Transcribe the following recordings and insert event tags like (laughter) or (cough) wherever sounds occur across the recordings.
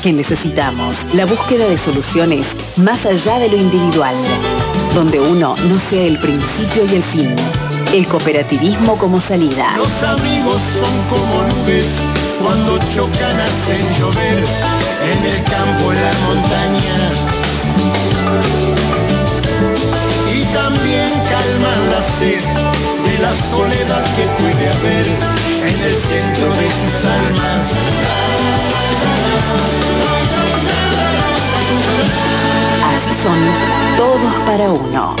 que necesitamos. La búsqueda de soluciones más allá de lo individual. Donde uno no sea el principio y el fin. El cooperativismo como salida. Los amigos son como nubes cuando chocan hacen llover en el campo, en la montaña. Y también calman la sed de la soledad que puede haber en el centro de sus almas. Uno.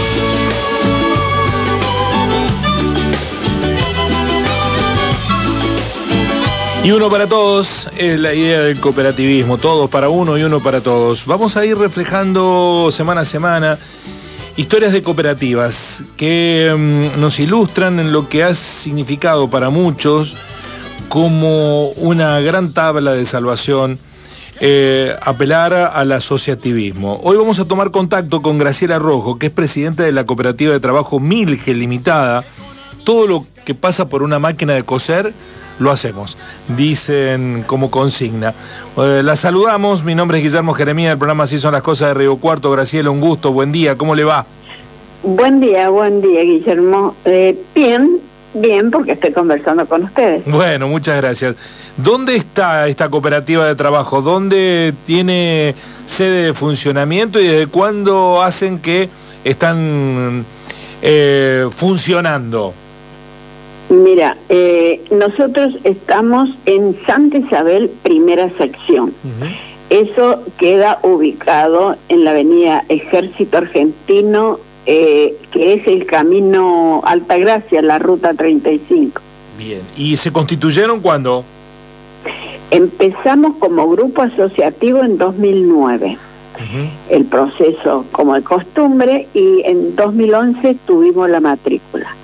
Y uno para todos es la idea del cooperativismo, todos para uno y uno para todos. Vamos a ir reflejando semana a semana historias de cooperativas que mm, nos ilustran en lo que ha significado para muchos como una gran tabla de salvación eh, apelar al asociativismo. Hoy vamos a tomar contacto con Graciela Rojo, que es presidenta de la cooperativa de trabajo Milge Limitada. Todo lo que pasa por una máquina de coser lo hacemos, dicen como consigna. Eh, la saludamos, mi nombre es Guillermo Jeremía, el programa Así son las cosas de Río Cuarto. Graciela, un gusto, buen día, ¿cómo le va? Buen día, buen día, Guillermo. Eh, bien, bien, porque estoy conversando con ustedes. Bueno, muchas gracias. ¿Dónde está esta cooperativa de trabajo? ¿Dónde tiene sede de funcionamiento y desde cuándo hacen que están eh, funcionando? Mira, eh, nosotros estamos en Santa Isabel, primera sección. Eso queda ubicado en la avenida Ejército Argentino, eh, que es el camino Altagracia, la ruta 35. Bien, ¿y se constituyeron cuándo? Empezamos como grupo asociativo en 2009. El proceso como de costumbre y en 2011 tuvimos la matrícula.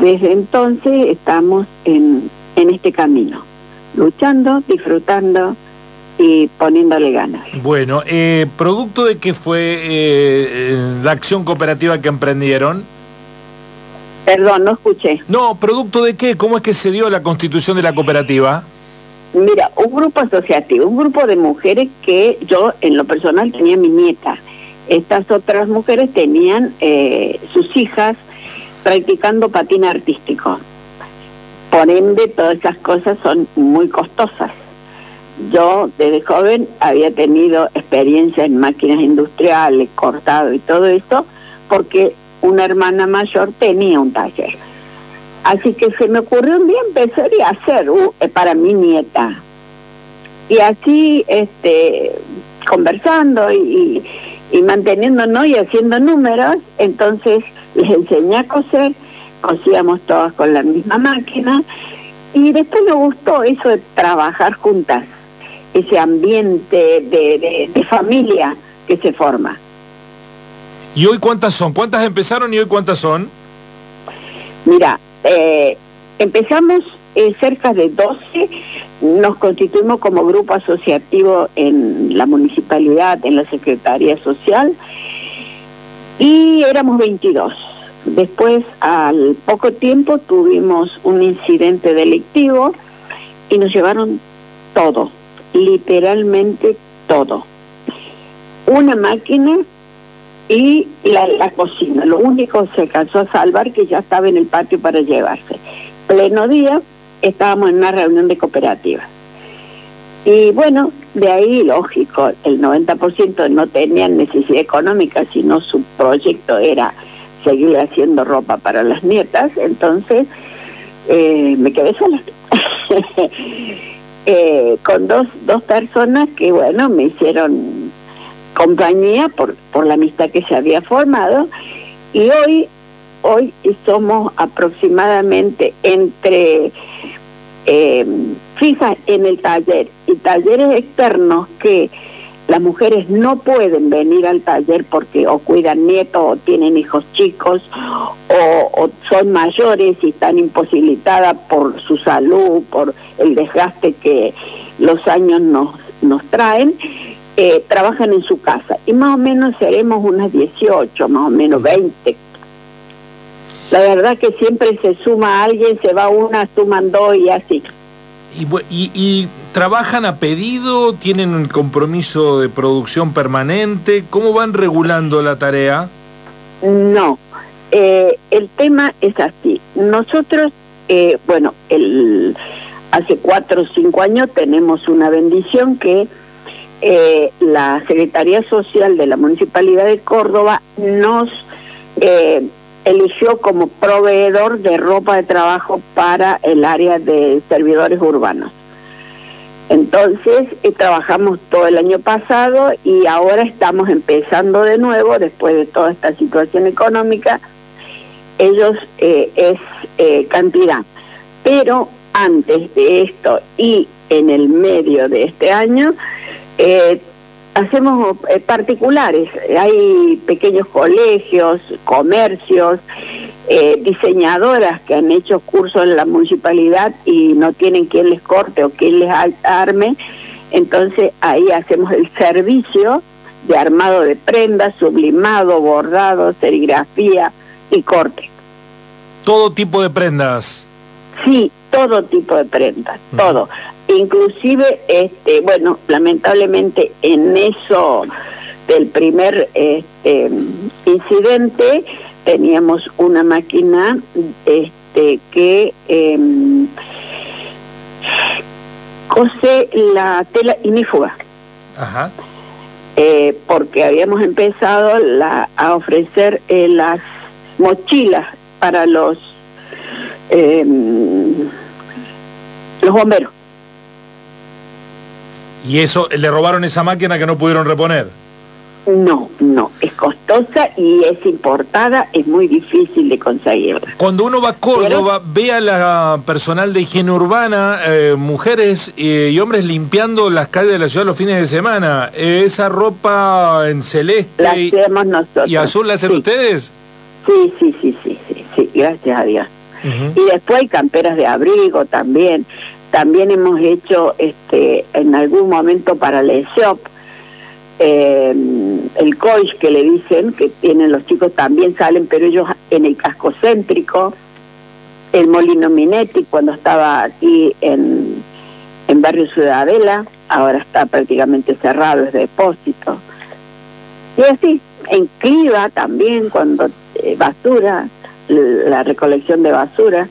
Desde entonces estamos en, en este camino, luchando, disfrutando y poniéndole ganas. Bueno, eh, ¿producto de qué fue eh, la acción cooperativa que emprendieron? Perdón, no escuché. No, ¿producto de qué? ¿Cómo es que se dio la constitución de la cooperativa? Mira, un grupo asociativo, un grupo de mujeres que yo en lo personal tenía mi nieta. Estas otras mujeres tenían eh, sus hijas practicando patín artístico. Por ende, todas esas cosas son muy costosas. Yo desde joven había tenido experiencia en máquinas industriales, cortado y todo esto, porque una hermana mayor tenía un taller. Así que se me ocurrió un día empezar a hacer uh, para mi nieta. Y así, este, conversando y, y manteniéndonos y haciendo números, entonces les enseñé a coser, cosíamos todas con la misma máquina y después me gustó eso de trabajar juntas, ese ambiente de, familia que se forma. ¿Y hoy cuántas son? ¿Cuántas empezaron y hoy cuántas son? Mira, eh, empezamos eh, cerca de 12, nos constituimos como grupo asociativo en la municipalidad, en la Secretaría Social, y éramos 22. Después, al poco tiempo, tuvimos un incidente delictivo y nos llevaron todo, literalmente todo. Una máquina y la, cocina. Lo único se alcanzó a salvar que ya estaba en el patio para llevarse. Pleno día, estábamos en una reunión de cooperativa. Y bueno, de ahí, lógico, el 90% no tenían necesidad económica, sino su proyecto era seguir haciendo ropa para las nietas, entonces eh, me quedé sola. (laughs) eh, con dos, dos personas que, bueno, me hicieron compañía por, por la amistad que se había formado. Y hoy, hoy somos aproximadamente entre eh, fijas en el taller y talleres externos que las mujeres no pueden venir al taller porque o cuidan nietos o tienen hijos chicos o, son mayores y están imposibilitadas por su salud, por el desgaste que los años nos, nos traen, eh, trabajan en su casa. Y más o menos seremos unas 18, más o menos 20. La verdad que siempre se suma alguien, se va una, suman dos y así. Y, y, ¿Trabajan a pedido? ¿Tienen un compromiso de producción permanente? ¿Cómo van regulando la tarea? No, eh, el tema es así. Nosotros, eh, bueno, el, hace cuatro o cinco años tenemos una bendición que eh, la Secretaría Social de la Municipalidad de Córdoba nos eligió como proveedor de ropa de trabajo para el área de servidores urbanos. Entonces eh, trabajamos todo el año pasado y ahora estamos empezando de nuevo después de toda esta situación económica. Ellos eh, es eh, cantidad. Pero antes de esto y en el medio de este año, hacemos particulares. Hay pequeños colegios, comercios, eh, diseñadoras que han hecho cursos en la municipalidad y no tienen quien les corte o quien les arme, entonces ahí hacemos el servicio de armado de prendas, sublimado, bordado, serigrafía y corte. Todo tipo de prendas. Sí, todo tipo de prendas, todo. Inclusive, este, bueno, lamentablemente en eso del primer este, incidente, teníamos una máquina este, que eh, cose la tela inífuga. Ajá. Eh, porque habíamos empezado la, a ofrecer eh, las mochilas para los em, los bomberos. ¿Y eso, le robaron esa máquina que no pudieron reponer? No, no, es costosa y es importada, es muy difícil de conseguirla. Cuando uno va a Córdoba, ve a la personal de higiene urbana, eh, mujeres y hombres limpiando las calles de la ciudad los fines de semana. esa ropa en celeste la hacemos nosotros. y azul la hacen ustedes. Sí, sí, sí, sí, sí, sí, gracias a Dios. Y después hay camperas de abrigo también. También hemos hecho este en algún momento para el shop eh, el coach que le dicen, que tienen los chicos también salen, pero ellos en el casco céntrico, el Molino Minetti cuando estaba aquí en, en Barrio Ciudadela, ahora está prácticamente cerrado, es depósito. Y así, en Cliva también, cuando eh, basura, la recolección de basura.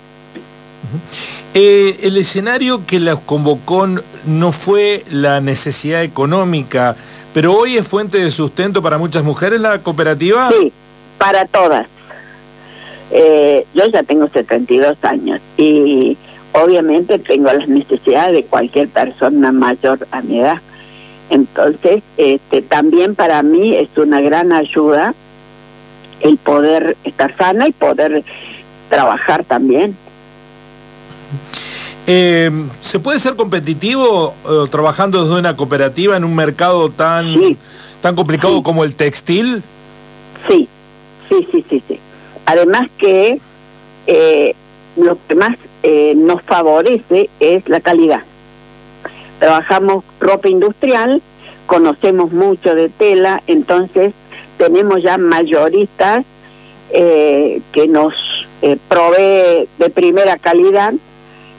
Eh, el escenario que las convocó no fue la necesidad económica, pero hoy es fuente de sustento para muchas mujeres la cooperativa. Sí, para todas. Eh, yo ya tengo 72 años y obviamente tengo las necesidades de cualquier persona mayor a mi edad. Entonces, este, también para mí es una gran ayuda el poder estar sana y poder trabajar también. Eh, ¿Se puede ser competitivo eh, trabajando desde una cooperativa en un mercado tan, tan complicado como el textil? Sí, sí, sí, sí, sí. Además que eh, lo que más eh, nos favorece es la calidad. Trabajamos ropa industrial, conocemos mucho de tela, entonces tenemos ya mayoristas que nos provee de primera calidad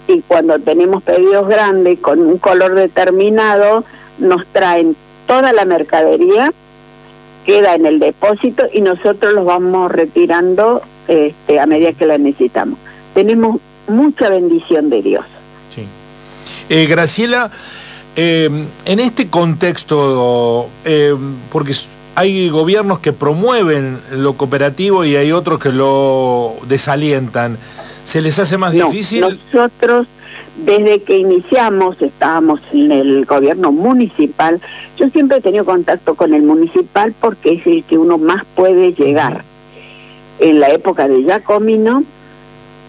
y cuando tenemos pedidos grandes con un color determinado, nos traen toda la mercadería, queda en el depósito y nosotros los vamos retirando este, a medida que la necesitamos. Tenemos mucha bendición de Dios. Eh, Graciela, eh, en este contexto, eh, porque hay gobiernos que promueven lo cooperativo y hay otros que lo desalientan. ¿Se les hace más difícil? Nosotros, desde que iniciamos, estábamos en el gobierno municipal. Yo siempre he tenido contacto con el municipal porque es el que uno más puede llegar. En la época de Jacomino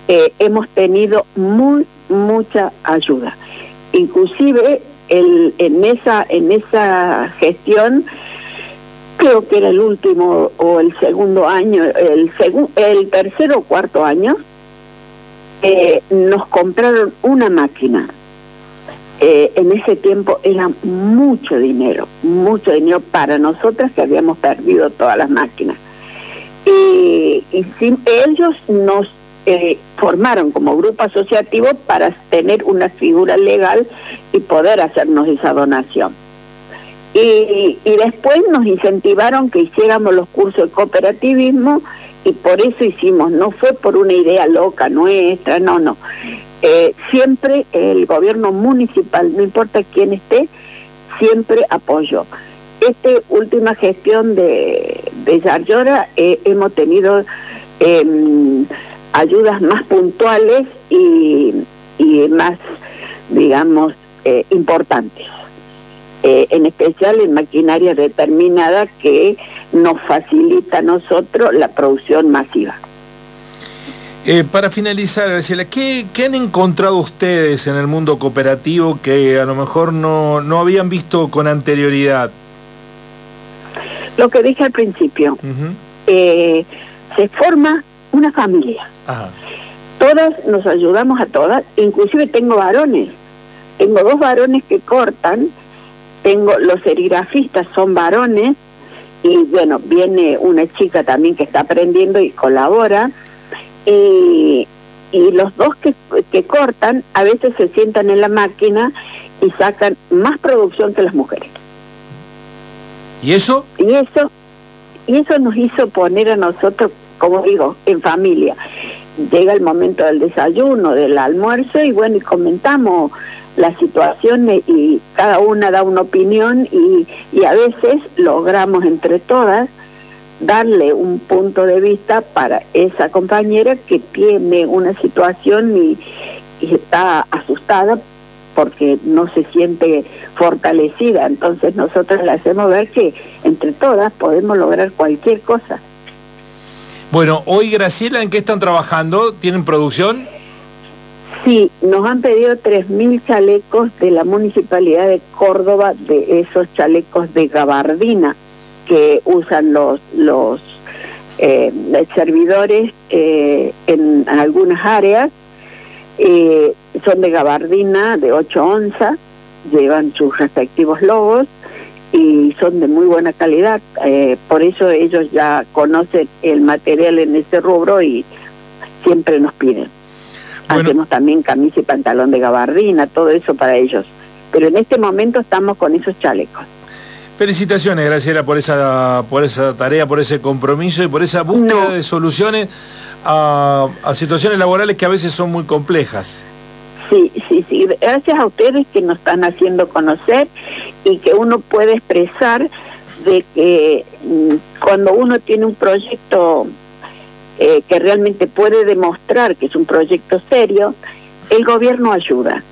eh, hemos tenido muy mucha ayuda. Inclusive el, en esa en esa gestión creo que era el último o el segundo año, el segundo, el tercero o cuarto año, eh, nos compraron una máquina. Eh, en ese tiempo era mucho dinero, mucho dinero para nosotras que habíamos perdido todas las máquinas. Y, ellos nos eh, formaron como grupo asociativo para tener una figura legal y poder hacernos esa donación. Y, y después nos incentivaron que hiciéramos los cursos de cooperativismo y por eso hicimos, no fue por una idea loca nuestra, no, no. Eh, siempre el gobierno municipal, no importa quién esté, siempre apoyó. Esta última gestión de, de Yarlora eh, hemos tenido em, ayudas más puntuales y, más, digamos, eh, en especial en maquinaria determinada que nos facilita a nosotros la producción masiva. Eh, para finalizar, Graciela, ¿qué, ¿qué, han encontrado ustedes en el mundo cooperativo que a lo mejor no, no habían visto con anterioridad? Lo que dije al principio, eh, se forma una familia. Todas nos ayudamos a todas, inclusive tengo varones. Tengo dos varones que cortan, tengo los serigrafistas son varones y bueno, viene una chica también que está aprendiendo y colabora y, y los dos que, que cortan a veces se sientan en la máquina y sacan más producción que las mujeres. ¿Y eso? Y eso, y eso nos hizo poner a nosotros, como digo, en familia. Llega el momento del desayuno, del almuerzo y bueno, y comentamos la situación y cada una da una opinión y, y a veces logramos entre todas darle un punto de vista para esa compañera que tiene una situación y, está asustada porque no se siente fortalecida. Entonces nosotros le hacemos ver que entre todas podemos lograr cualquier cosa. Bueno, hoy Graciela, ¿en qué están trabajando? ¿Tienen producción? Sí, nos han pedido 3.000 chalecos de la Municipalidad de Córdoba, de esos chalecos de gabardina que usan los, los eh, servidores eh, en, algunas áreas. Eh, son de gabardina de 8 onzas, llevan sus respectivos logos y son de muy buena calidad. por eso ellos ya conocen el material en ese rubro y siempre nos piden. Hacemos también camisa y pantalón de gabardina, todo eso para ellos. Pero en este momento estamos con esos chalecos. Felicitaciones, Graciela, por esa, por esa tarea, por ese compromiso y por esa búsqueda de soluciones a, situaciones laborales que a veces son muy complejas. Sí, sí, sí. Gracias a ustedes que nos están haciendo conocer y que uno puede expresar de que mm, cuando uno tiene un proyecto eh, que realmente puede demostrar que es un proyecto serio, el gobierno ayuda.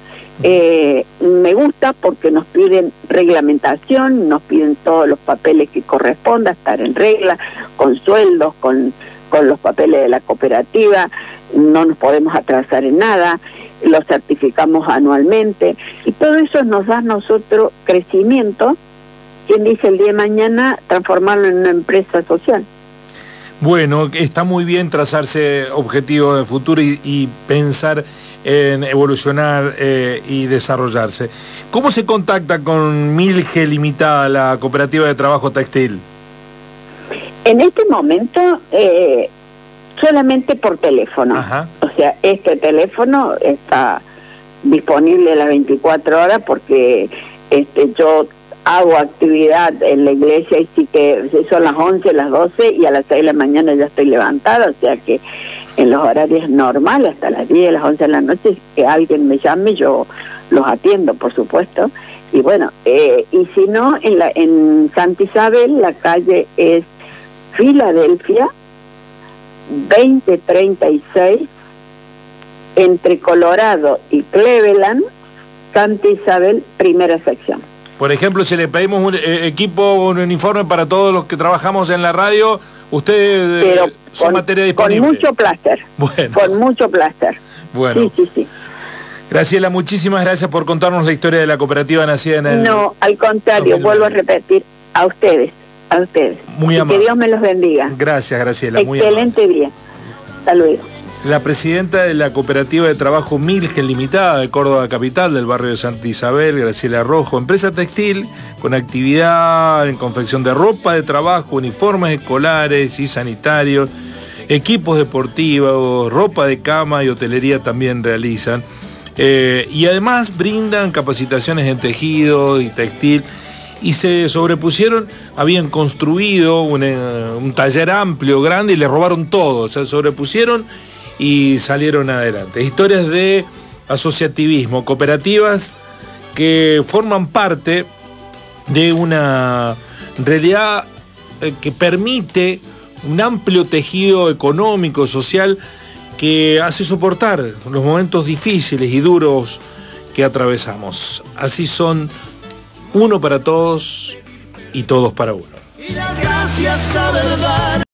Eh, me gusta porque nos piden reglamentación, nos piden todos los papeles que corresponda, estar en regla, con sueldos, con, con los papeles de la cooperativa, no nos podemos atrasar en nada, los certificamos anualmente y todo eso nos da a nosotros crecimiento, quien dice el día de mañana transformarlo en una empresa social. Bueno, está muy bien trazarse objetivos de futuro y, y pensar en evolucionar eh, y desarrollarse. ¿Cómo se contacta con Milge Limitada, la cooperativa de trabajo textil? En este momento, eh, solamente por teléfono. O sea, este teléfono está disponible a las 24 horas porque este yo hago actividad en la iglesia y sí que son las 11, las 12 y a las 6 de la mañana ya estoy levantada, o sea que en los horarios normales, hasta las 10, las 11 de la noche, que alguien me llame, yo los atiendo, por supuesto. Y bueno, eh, y si no, en, la, en Santa Isabel la calle es Filadelfia 2036, entre Colorado y Cleveland, Santa Isabel, primera sección. Por ejemplo, si le pedimos un eh, equipo, un uniforme para todos los que trabajamos en la radio, usted eh, son materia disponible. Con mucho placer. Bueno. Con mucho placer. Bueno. Sí, sí, sí. Graciela, muchísimas gracias por contarnos la historia de la cooperativa nacida en el... No, al contrario, vuelvo a repetir, a ustedes, a ustedes. Muy amable. Que Dios me los bendiga. Gracias, Graciela. Excelente día. Hasta luego la presidenta de la cooperativa de trabajo Milgen Limitada de Córdoba Capital, del barrio de Santa Isabel, Graciela Rojo, empresa textil con actividad en confección de ropa de trabajo, uniformes escolares y sanitarios equipos deportivos, ropa de cama y hotelería también realizan. Eh, y además brindan capacitaciones en tejido y textil y se sobrepusieron, habían construido un, eh, un, taller amplio, grande y le robaron todo, se sobrepusieron y salieron adelante. Historias de asociativismo, cooperativas que forman parte de una realidad eh, que permite un amplio tejido económico, social, que hace soportar los momentos difíciles y duros que atravesamos. Así son uno para todos y todos para uno. Y las gracias a verdad